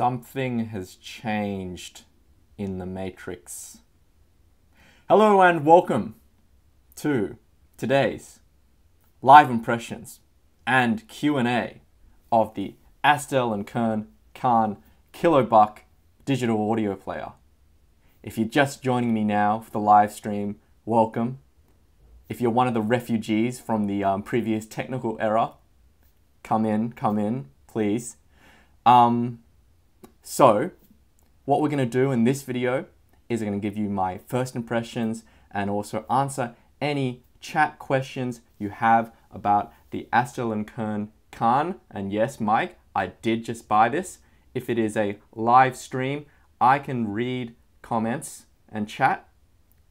Something has changed in the Matrix. Hello and welcome to today's live impressions and Q&A of the Astell and Kern Kann Kilobuck digital audio player. If you're just joining me now for the live stream, welcome. If you're one of the refugees from the um, previous technical era, come in, come in, please. Um, so, what we're going to do in this video is I'm going to give you my first impressions and also answer any chat questions you have about the and Kern Kann. And yes, Mike, I did just buy this. If it is a live stream, I can read comments and chat.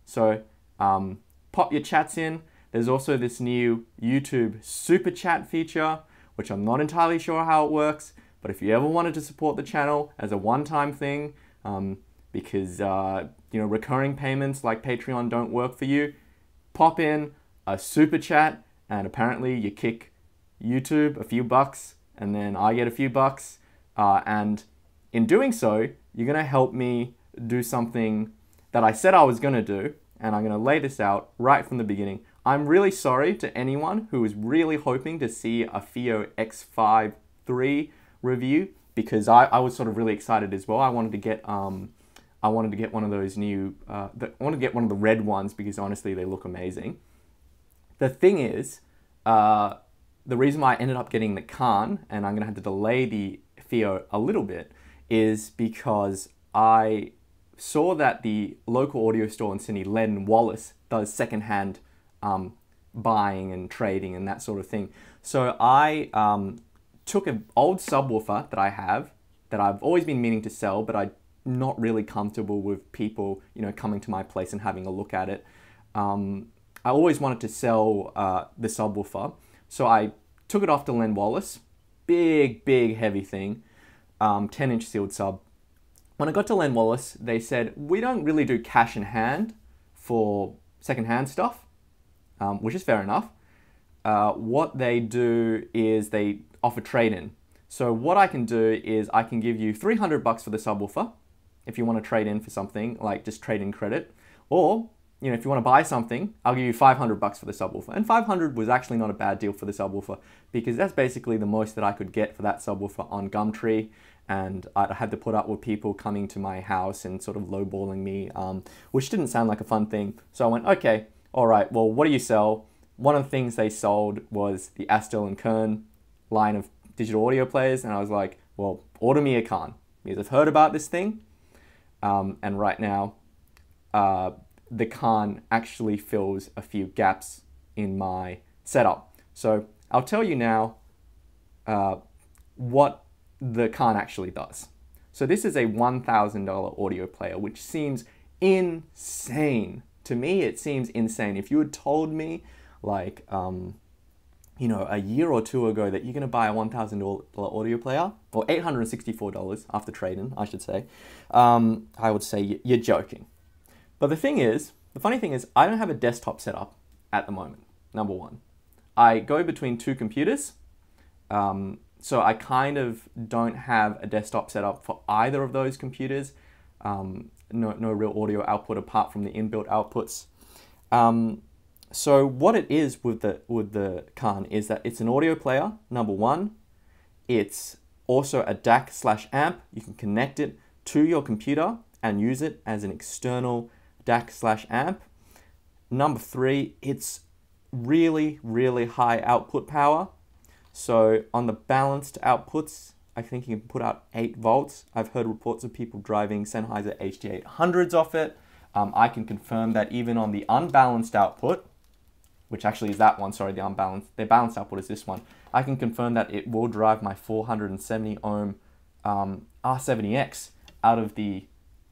So um, pop your chats in. There's also this new YouTube super chat feature, which I'm not entirely sure how it works. But if you ever wanted to support the channel as a one-time thing, um, because uh, you know recurring payments like Patreon don't work for you, pop in a super chat, and apparently you kick YouTube a few bucks, and then I get a few bucks, uh, and in doing so, you're gonna help me do something that I said I was gonna do, and I'm gonna lay this out right from the beginning. I'm really sorry to anyone who is really hoping to see a FiiO X5 III review because I, I was sort of really excited as well. I wanted to get um, I wanted to get one of those new uh, the, I wanted to get one of the red ones because honestly they look amazing. The thing is, uh, the reason why I ended up getting the Kann and I'm gonna have to delay the FiiO a little bit is because I saw that the local audio store in Sydney, Len Wallace, does secondhand um, buying and trading and that sort of thing. So I um, took an old subwoofer that I have that I've always been meaning to sell, but I'm not really comfortable with people, you know, coming to my place and having a look at it. Um, I always wanted to sell uh, the subwoofer, so I took it off to Len Wallace, big, big, heavy thing, um, 10 inch sealed sub. When I got to Len Wallace, they said, we don't really do cash in hand for secondhand stuff, um, which is fair enough. Uh, what they do is they offer trade-in. So what I can do is I can give you 300 bucks for the subwoofer if you want to trade in for something like just trade in credit. Or you know if you want to buy something I'll give you 500 bucks for the subwoofer. And 500 was actually not a bad deal for the subwoofer because that's basically the most that I could get for that subwoofer on Gumtree. And I had to put up with people coming to my house and sort of lowballing me um, which didn't sound like a fun thing. So I went okay all right well what do you sell one of the things they sold was the Astell and Kern line of digital audio players, and I was like, well, order me a Kann because I've heard about this thing, um, and right now, uh, the Kann actually fills a few gaps in my setup. So I'll tell you now uh, what the Kann actually does. So this is a $1,000 audio player, which seems insane. To me, it seems insane. If you had told me, like, um, you know, a year or two ago that you're going to buy a $1,000 audio player, or $864 after trading, I should say, um, I would say you're joking. But the thing is, the funny thing is, I don't have a desktop setup at the moment, number one. I go between two computers, um, so I kind of don't have a desktop setup for either of those computers. Um, no, no real audio output apart from the inbuilt outputs. So what it is with the with the Kann is that it's an audio player, number one. It's also a DAC slash amp. You can connect it to your computer and use it as an external DAC slash amp. Number three, it's really, really high output power. So on the balanced outputs, I think you can put out 8 volts. I've heard reports of people driving Sennheiser HD800s off it. Um, I can confirm that even on the unbalanced output, which actually is that one, sorry, the unbalanced, the balanced output is this one, I can confirm that it will drive my 470 ohm um, R70X out of the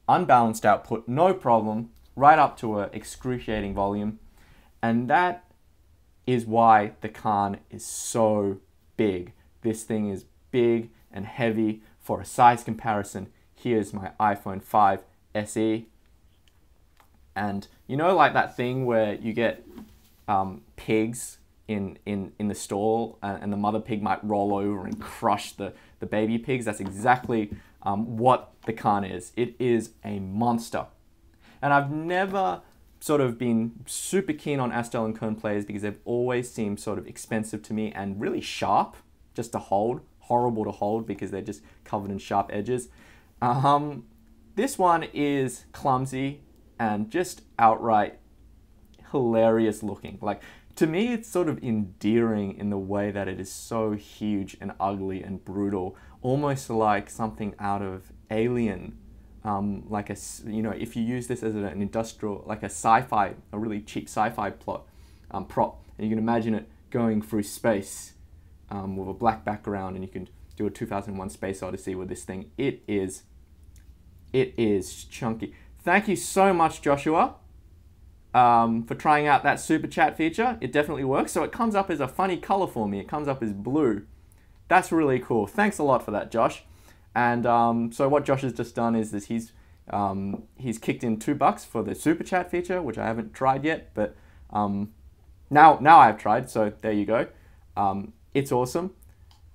unbalanced output, no problem, right up to an excruciating volume. And that is why the Kann is so big. This thing is big and heavy. For a size comparison, here's my iPhone 5 SE. And you know like that thing where you get um, pigs in, in, in the stall uh, and the mother pig might roll over and crush the, the baby pigs. That's exactly um, what the Kann is. It is a monster. And I've never sort of been super keen on Astell and Kern players because they've always seemed sort of expensive to me and really sharp just to hold. Horrible to hold because they're just covered in sharp edges. Um, this one is clumsy and just outright hilarious looking. Like to me, it's sort of endearing in the way that it is so huge and ugly and brutal, almost like something out of Alien. Um, like a, you know, if you use this as an industrial, like a sci-fi, a really cheap sci-fi plot um, prop, and you can imagine it going through space um, with a black background, and you can do a 2001 Space Odyssey with this thing. It is, it is chunky. Thank you so much, Joshua um, for trying out that super chat feature. It definitely works. So it comes up as a funny color for me. It comes up as blue. That's really cool. Thanks a lot for that, Josh. And um, so what Josh has just done is, is he's um, he's kicked in two bucks for the super chat feature, which I haven't tried yet, but um, now now I've tried. So there you go. Um, it's awesome.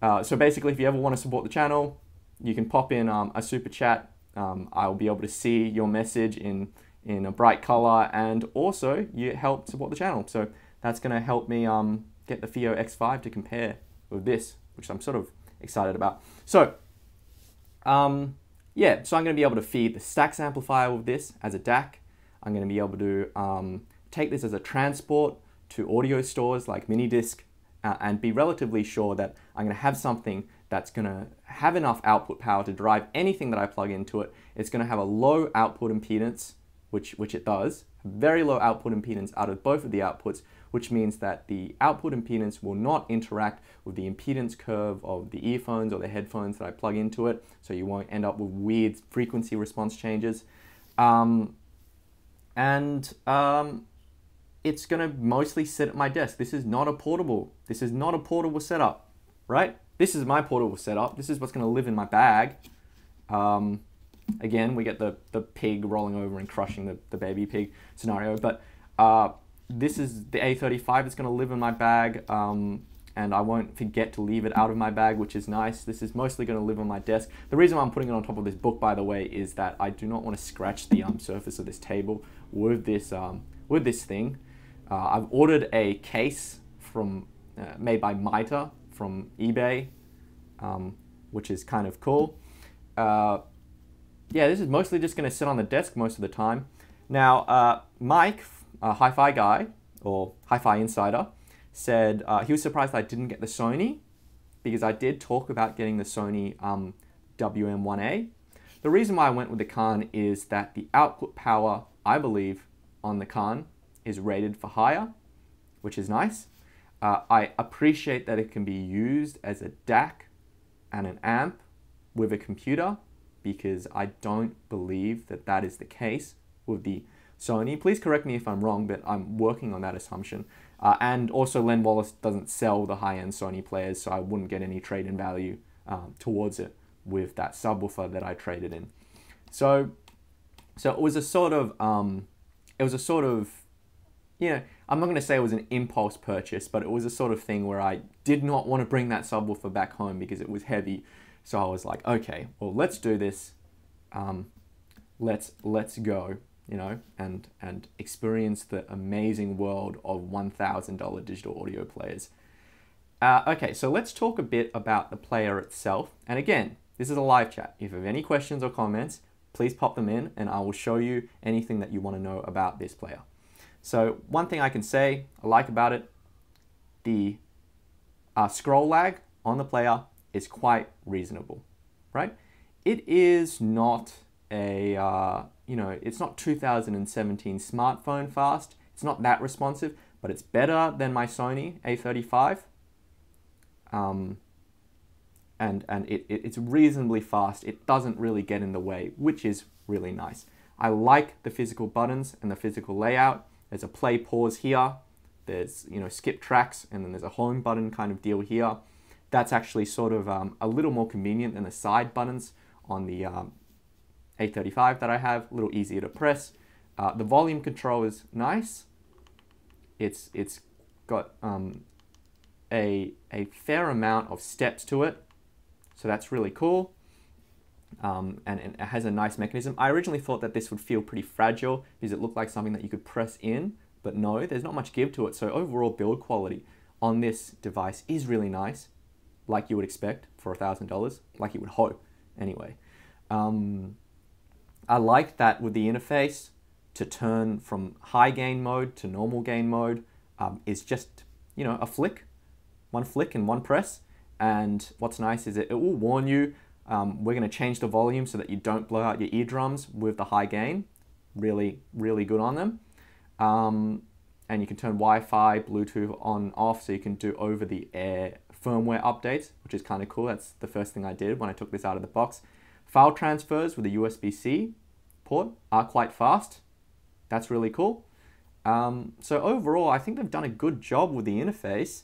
Uh, so basically, if you ever want to support the channel, you can pop in um, a super chat. I'll be able to see your message in in a bright color and also you help support the channel. So that's going to help me um, get the FiiO X5 to compare with this, which I'm sort of excited about. So um, yeah, so I'm going to be able to feed the Stax amplifier with this as a DAC. I'm going to be able to um, take this as a transport to audio stores like Minidisc uh, and be relatively sure that I'm going to have something that's going to have enough output power to drive anything that I plug into it. It's going to have a low output impedance which, which it does, very low output impedance out of both of the outputs, which means that the output impedance will not interact with the impedance curve of the earphones or the headphones that I plug into it, so you won't end up with weird frequency response changes. Um, and um, it's going to mostly sit at my desk. This is not a portable. This is not a portable setup, right? This is my portable setup. This is what's going to live in my bag. Um, Again, we get the, the pig rolling over and crushing the, the baby pig scenario. But uh, this is the A35 that's going to live in my bag. Um, and I won't forget to leave it out of my bag, which is nice. This is mostly going to live on my desk. The reason why I'm putting it on top of this book, by the way, is that I do not want to scratch the um, surface of this table with this, um, with this thing. Uh, I've ordered a case from uh, made by Mitre from eBay, um, which is kind of cool. Uh, yeah, this is mostly just going to sit on the desk most of the time. Now, uh, Mike, a hi-fi guy, or hi-fi insider, said uh, he was surprised I didn't get the Sony because I did talk about getting the Sony um, WM1A. The reason why I went with the Kann is that the output power, I believe, on the Kann is rated for higher, which is nice. Uh, I appreciate that it can be used as a DAC and an amp with a computer because I don't believe that that is the case with the Sony. Please correct me if I'm wrong, but I'm working on that assumption. Uh, and also, Len Wallace doesn't sell the high-end Sony players, so I wouldn't get any trade-in value um, towards it with that subwoofer that I traded in. So, so it was a sort of, um, it was a sort of, you know, I'm not going to say it was an impulse purchase, but it was a sort of thing where I did not want to bring that subwoofer back home because it was heavy. So I was like, okay, well, let's do this. Um, let's let's go, you know, and and experience the amazing world of one thousand dollar digital audio players. Uh, okay, so let's talk a bit about the player itself. And again, this is a live chat. If you have any questions or comments, please pop them in, and I will show you anything that you want to know about this player. So one thing I can say I like about it, the uh, scroll lag on the player is quite reasonable, right? It is not a, uh, you know, it's not 2017 smartphone fast. It's not that responsive, but it's better than my Sony A35. Um, and and it, it, it's reasonably fast. It doesn't really get in the way, which is really nice. I like the physical buttons and the physical layout. There's a play pause here. There's, you know, skip tracks, and then there's a home button kind of deal here that's actually sort of um, a little more convenient than the side buttons on the um, A35 that I have, a little easier to press. Uh, the volume control is nice. It's, it's got um, a, a fair amount of steps to it. So that's really cool. Um, and, and, it has a nice mechanism. I originally thought that this would feel pretty fragile because it looked like something that you could press in, but no, there's not much give to it. So overall build quality on this device is really nice, like you would expect for a $1,000, like you would hope anyway. Um, I like that with the interface to turn from high gain mode to normal gain mode um, is just, you know, a flick, one flick and one press. And what's nice is it, it will warn you, um, we're going to change the volume so that you don't blow out your eardrums with the high gain. Really, really good on them. Um, and you can turn Wi-Fi, Bluetooth on, off, so you can do over the air firmware updates, which is kind of cool. That's the first thing I did when I took this out of the box. File transfers with a USB-C port are quite fast. That's really cool. Um, so overall, I think they've done a good job with the interface.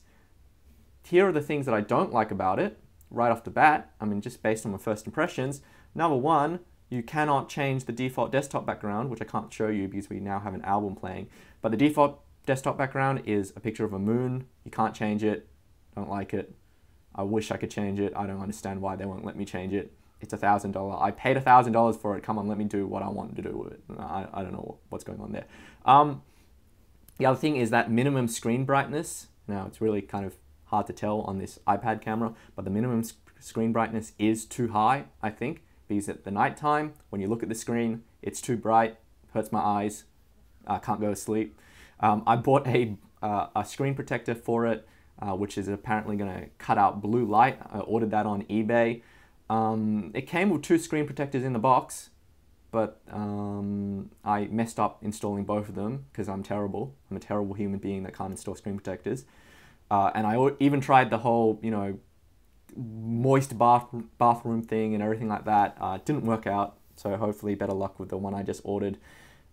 Here are the things that I don't like about it right off the bat. I mean, just based on my first impressions. Number one, you cannot change the default desktop background, which I can't show you because we now have an album playing. But the default desktop background is a picture of a moon. You can't change it. Don't like it. I wish I could change it. I don't understand why they won't let me change it it's a thousand dollar. I paid a thousand dollars for it. Come on, let me do what I want to do with it. I, I don't know what's going on there. Um, the other thing is that minimum screen brightness. Now it's really kind of hard to tell on this iPad camera, but the minimum sc screen brightness is too high. I think because at the night time when you look at the screen, it's too bright, hurts my eyes. I can't go to sleep. Um, I bought a uh, a screen protector for it, uh, which is apparently going to cut out blue light. I ordered that on eBay. Um, it came with two screen protectors in the box, but um, I messed up installing both of them because I'm terrible. I'm a terrible human being that can't install screen protectors. Uh, and I even tried the whole, you know, moist bath bathroom thing and everything like that. Uh, didn't work out, so hopefully better luck with the one I just ordered.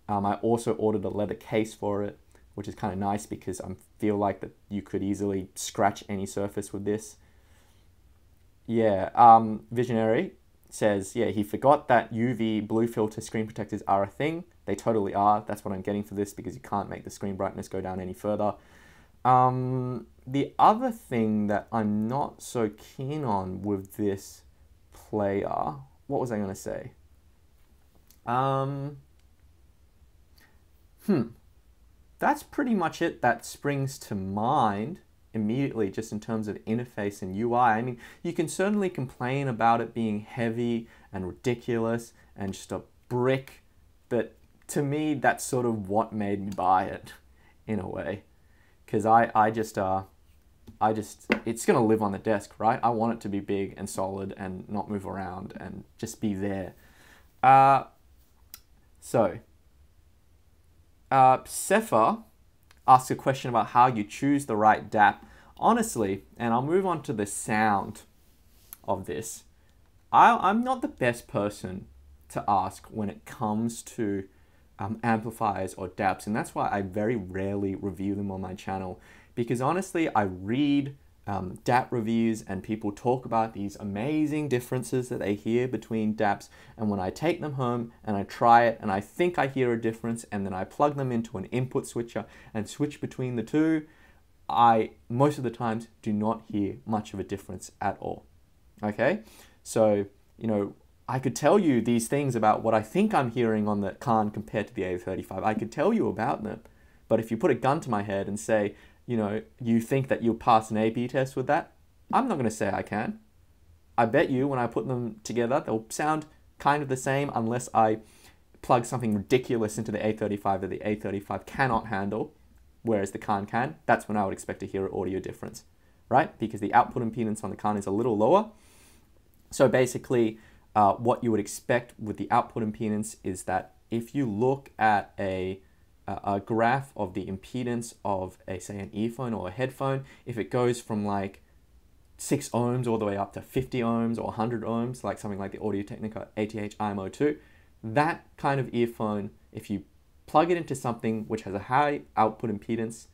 Um, I also ordered a leather case for it, which is kind of nice because I feel like that you could easily scratch any surface with this. Yeah, um, Visionary says, yeah, he forgot that UV blue filter screen protectors are a thing. They totally are. That's what I'm getting for this because you can't make the screen brightness go down any further. Um, the other thing that I'm not so keen on with this player, what was I going to say? Um, hmm, that's pretty much it that springs to mind immediately just in terms of interface and UI. I mean, you can certainly complain about it being heavy and ridiculous and just a brick, but to me, that's sort of what made me buy it in a way. Because I, I just, uh, I just, it's going to live on the desk, right? I want it to be big and solid and not move around and just be there. Uh, so, uh, Cepha asks a question about how you choose the right DAP. Honestly, and I'll move on to the sound of this, I, I'm not the best person to ask when it comes to um, amplifiers or DAPs, and that's why I very rarely review them on my channel because honestly, I read um, DAP reviews and people talk about these amazing differences that they hear between DAPs and when I take them home and I try it and I think I hear a difference and then I plug them into an input switcher and switch between the two, I most of the times do not hear much of a difference at all. Okay, so you know I could tell you these things about what I think I'm hearing on the Kann compared to the A35. I could tell you about them, but if you put a gun to my head and say, you know, you think that you'll pass an A/B test with that, I'm not going to say I can. I bet you when I put them together, they'll sound kind of the same unless I plug something ridiculous into the A35 that the A35 cannot handle whereas the Kann can, that's when I would expect to hear an audio difference, right? Because the output impedance on the Kann is a little lower. So basically, uh, what you would expect with the output impedance is that if you look at a, a graph of the impedance of a say an earphone or a headphone, if it goes from like 6 ohms all the way up to 50 ohms or 100 ohms, like something like the Audio Technica ATH IM02, that kind of earphone, if you plug it into something which has a high output impedance,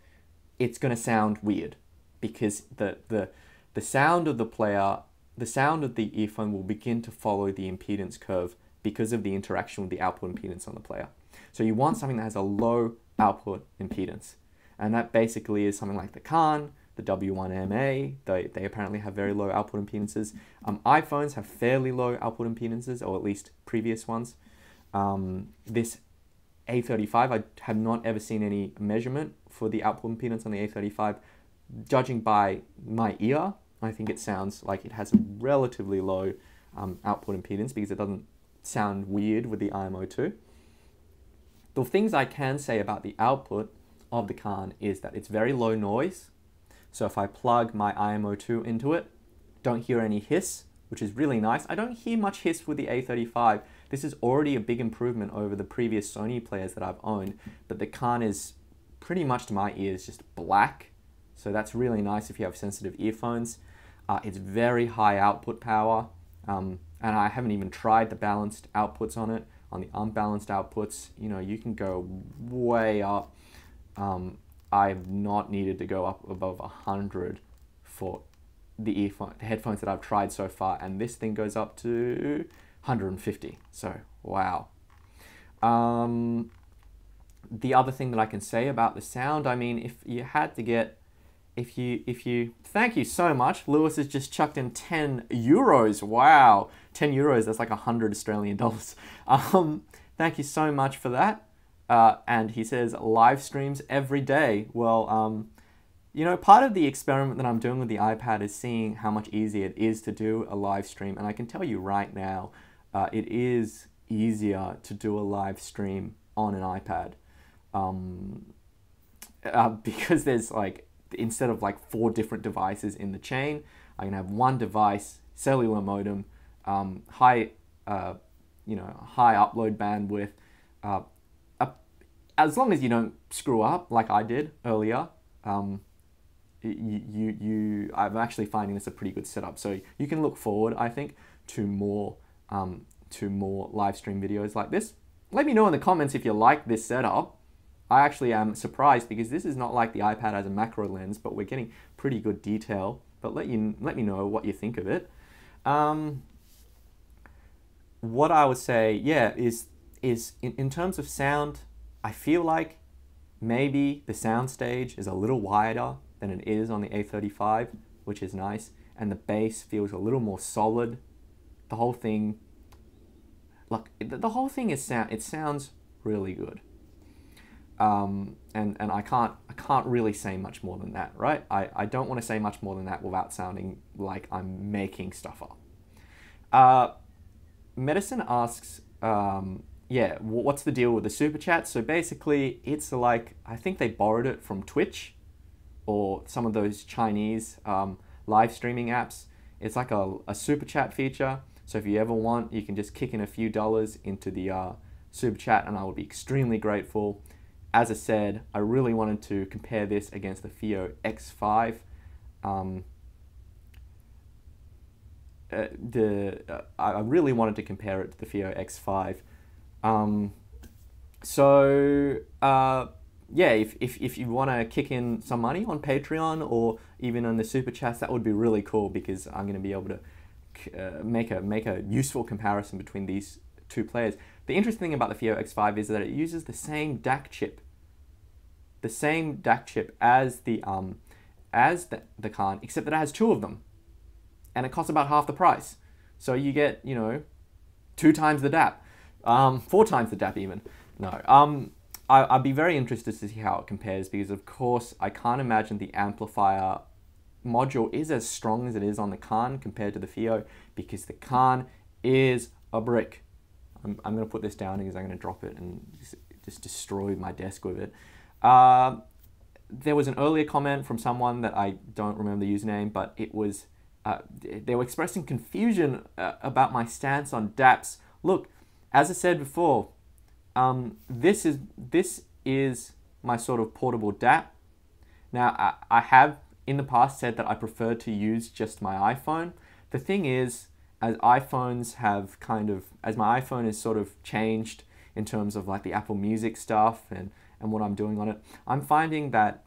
it's going to sound weird because the, the, the sound of the player, the sound of the earphone will begin to follow the impedance curve because of the interaction with the output impedance on the player. So you want something that has a low output impedance. And that basically is something like the Kann, the W1MA. They, they apparently have very low output impedances. Um, iPhones have fairly low output impedances, or at least previous ones. Um, this A35, I have not ever seen any measurement for the output impedance on the A35. Judging by my ear, I think it sounds like it has a relatively low um, output impedance because it doesn't sound weird with the IM02. The things I can say about the output of the Kann is that it's very low noise. So if I plug my IMO2 into it, don't hear any hiss, which is really nice. I don't hear much hiss with the A35. This is already a big improvement over the previous Sony players that I've owned, but the Kann is pretty much to my ears just black. So that's really nice if you have sensitive earphones. Uh, it's very high output power, um, and I haven't even tried the balanced outputs on it. On the unbalanced outputs, you know, you can go way up. Um, I've not needed to go up above 100 for the earphone, the headphones that I've tried so far, and this thing goes up to 150. So, wow. Um, the other thing that I can say about the sound, I mean, if you had to get if you if you thank you so much lewis has just chucked in 10 euros wow 10 euros that's like 100 australian dollars. Um, thank you so much for that. Uh, and he says live streams every day. Well um, you know part of the experiment that i'm doing with the ipad is seeing how much easier it is to do a live stream. And i can tell you right now uh, it is easier to do a live stream on an ipad. Um, uh, because there's like instead of like four different devices in the chain, I can have one device, cellular modem, um, high, uh, you know, high upload bandwidth. Uh, as long as you don't screw up like I did earlier, um, you, you, you, I'm actually finding this a pretty good setup. So you can look forward, I think, to more, um, to more live stream videos like this. Let me know in the comments if you like this setup. I actually am surprised because this is not like the iPad has a macro lens, but we're getting pretty good detail. But let you let me know what you think of it. Um, what I would say, yeah, is is in, in terms of sound, I feel like maybe the sound stage is a little wider than it is on the A35, which is nice, and the bass feels a little more solid. The whole thing, look, the whole thing is sound. It sounds really good. Um, and and I can't I can't really say much more than that, right? I, I don't want to say much more than that without sounding like I'm making stuff up. Uh, Medicine asks, um, yeah, what's the deal with the super chat? So basically, it's like I think they borrowed it from Twitch or some of those Chinese um, live streaming apps. It's like a, a super chat feature. So if you ever want, you can just kick in a few dollars into the uh, super chat, and I would be extremely grateful as I said, I really wanted to compare this against the FiiO X5. Um, uh, the uh, I really wanted to compare it to the FiiO X5. Um, so uh, yeah, if, if, if you want to kick in some money on Patreon or even on the super chats, that would be really cool because I'm going to be able to uh, make a make a useful comparison between these two players. The interesting thing about the FiiO X5 is that it uses the same DAC chip the same DAC chip as the um, as the, the Kann, except that it has two of them, and it costs about half the price. So you get you know two times the DAP, um, four times the DAP even. No, um, I, I'd be very interested to see how it compares because of course I can't imagine the amplifier module is as strong as it is on the Kann compared to the FiiO because the Kann is a brick. I'm, I'm going to put this down because I'm going to drop it and just, just destroy my desk with it. Uh, there was an earlier comment from someone that I don't remember the username, but it was uh, they were expressing confusion uh, about my stance on DAPs. Look, as I said before, um, this is this is my sort of portable DAP. Now I, I have in the past said that I prefer to use just my iPhone. The thing is, as iPhones have kind of as my iPhone has sort of changed in terms of like the Apple Music stuff and and what I'm doing on it. I'm finding that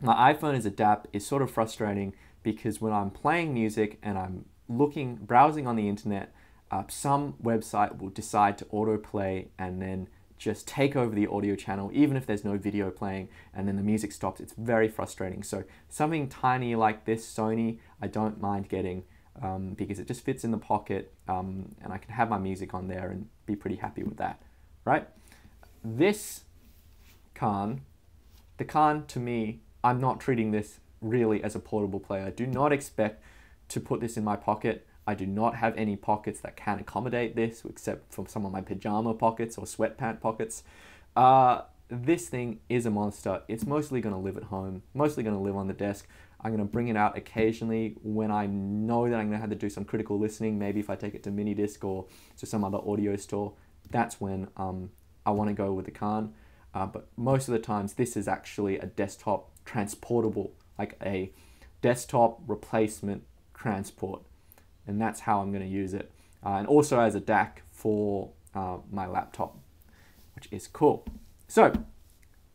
my iPhone as a DAP is sort of frustrating because when I'm playing music and I'm looking, browsing on the internet, uh, some website will decide to autoplay and then just take over the audio channel, even if there's no video playing and then the music stops. It's very frustrating. So something tiny like this Sony, I don't mind getting um, because it just fits in the pocket um, and I can have my music on there and be pretty happy with that, right? This Kann, the Kann to me, I'm not treating this really as a portable player. I do not expect to put this in my pocket. I do not have any pockets that can accommodate this, except for some of my pajama pockets or sweatpant pockets. Uh, this thing is a monster. It's mostly going to live at home, mostly going to live on the desk. I'm going to bring it out occasionally when I know that I'm going to have to do some critical listening. Maybe if I take it to Minidisc or to some other audio store, that's when um, I want to go with the Kann. Uh, but most of the times, this is actually a desktop transportable, like a desktop replacement transport and that's how I'm going to use it. Uh, and also as a DAC for uh, my laptop, which is cool. So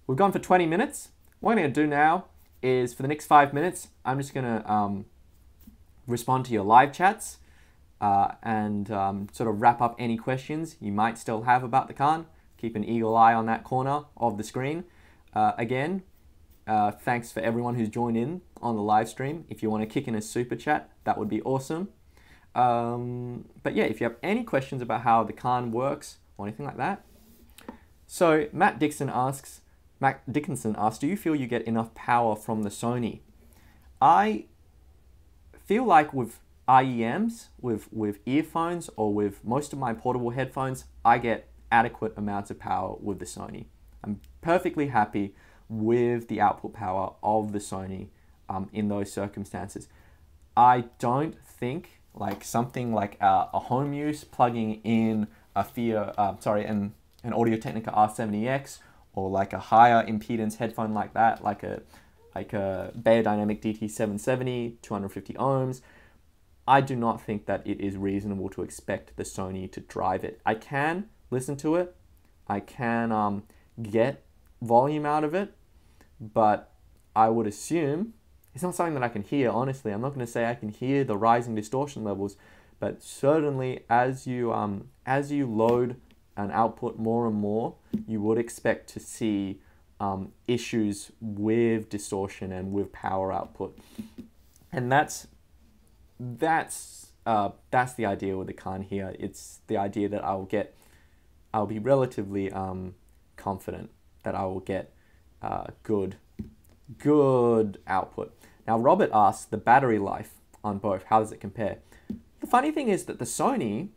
we've gone for 20 minutes. What I'm going to do now is for the next five minutes, I'm just going to um, respond to your live chats uh, and um, sort of wrap up any questions you might still have about the Kann. Keep an eagle eye on that corner of the screen. Uh, again, uh, thanks for everyone who's joined in on the live stream. If you want to kick in a super chat, that would be awesome. Um, but yeah, if you have any questions about how the Kann works or anything like that. So Matt Dixon asks, Matt Dickinson asks, do you feel you get enough power from the Sony? I feel like with IEMs, with, with earphones or with most of my portable headphones, I get adequate amounts of power with the Sony. I'm perfectly happy with the output power of the Sony um, in those circumstances. I don't think like something like a, a home use, plugging in a Fear, uh, sorry, an, an Audio Technica R70X or like a higher impedance headphone like that, like a like a Beyerdynamic DT770, 250 ohms. I do not think that it is reasonable to expect the Sony to drive it. I can listen to it, I can um, get volume out of it, but I would assume it's not something that I can hear, honestly. I'm not going to say I can hear the rising distortion levels, but certainly as you, um, as you load an output more and more, you would expect to see um, issues with distortion and with power output. And that's, that's, uh, that's the idea with the Kann here. It's the idea that I'll get, I'll be relatively um, confident that I will get uh, good, good output. Now, Robert asks the battery life on both. How does it compare? The funny thing is that the Sony,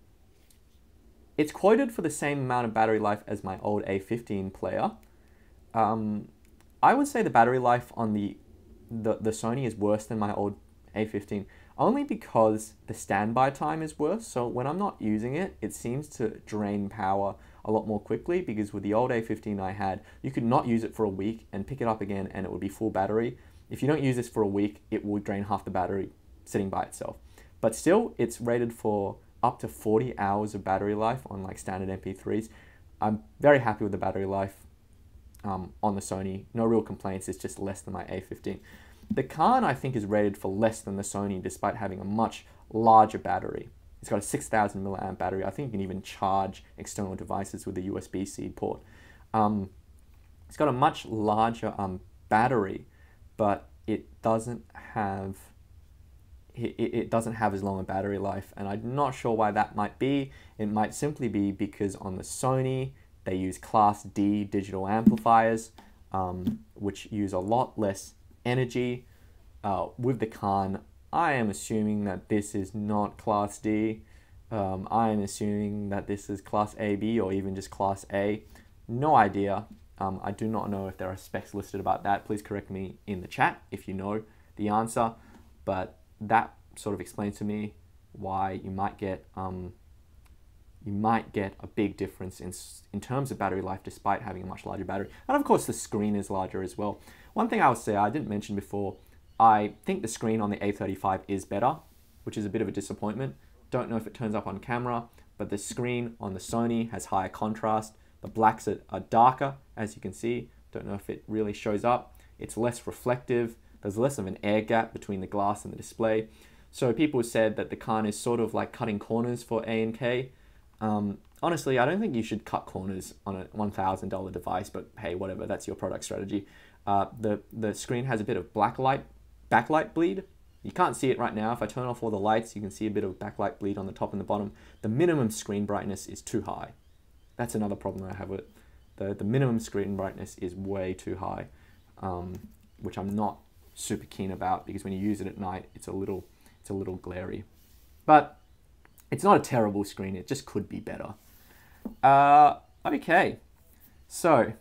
it's quoted for the same amount of battery life as my old A15 player. Um, I would say the battery life on the, the, the Sony is worse than my old A15, only because the standby time is worse. So when I'm not using it, it seems to drain power a lot more quickly because with the old A15 I had, you could not use it for a week and pick it up again and it would be full battery. If you don't use this for a week, it will drain half the battery sitting by itself. But still, it's rated for up to 40 hours of battery life on like standard MP3s. I'm very happy with the battery life um, on the Sony. No real complaints, it's just less than my A15. The Kann, I think, is rated for less than the Sony despite having a much larger battery. It's got a 6000 milliamp battery. I think you can even charge external devices with a USB-C port. Um, it's got a much larger um, battery but it doesn't have it, it doesn't have as long a battery life and I'm not sure why that might be. It might simply be because on the Sony they use class D digital amplifiers um, which use a lot less energy. Uh, with the Kann, I am assuming that this is not class D. Um, I am assuming that this is class AB or even just class A. No idea. Um, I do not know if there are specs listed about that. Please correct me in the chat if you know the answer. But that sort of explains to me why you might get um, you might get a big difference in, in terms of battery life despite having a much larger battery. And of course the screen is larger as well. One thing I would say I didn't mention before, I think the screen on the A35 is better, which is a bit of a disappointment. Don't know if it turns up on camera, but the screen on the Sony has higher contrast the blacks are, darker, as you can see. Don't know if it really shows up. It's less reflective. There's less of an air gap between the glass and the display. So people said that the Kann is sort of like cutting corners for A and K. Um, honestly, I don't think you should cut corners on a $1,000 device, but hey, whatever, that's your product strategy. Uh, the, the screen has a bit of blacklight, backlight bleed. You can't see it right now. If I turn off all the lights, you can see a bit of backlight bleed on the top and the bottom. The minimum screen brightness is too high. That's another problem I have with it. The, the minimum screen brightness is way too high, um, which I'm not super keen about because when you use it at night, it's a little, it's a little glary. But it's not a terrible screen. It just could be better. Uh, okay, so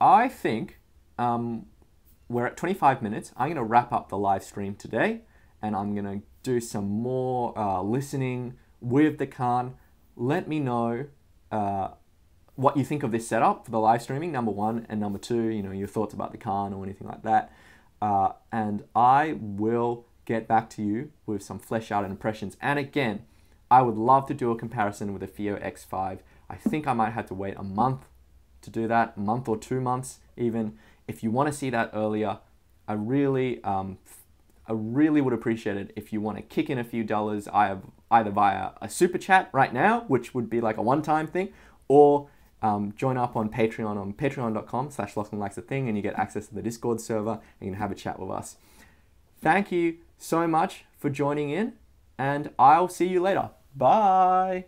I think um, we're at 25 minutes. I'm going to wrap up the live stream today and I'm going to do some more uh, listening with the Kann. Let me know uh, what you think of this setup for the live streaming, number one, and number two, you know, your thoughts about the Kann or anything like that. Uh, and I will get back to you with some flesh out impressions. And again, I would love to do a comparison with the FiiO X5. I think I might have to wait a month to do that, a month or two months even. If you want to see that earlier, I really, um, I really would appreciate it if you want to kick in a few dollars either via a super chat right now, which would be like a one-time thing, or um, join up on Patreon on patreon.com slash Lachlan likes a thing and you get access to the Discord server and you can have a chat with us. Thank you so much for joining in and I'll see you later. Bye.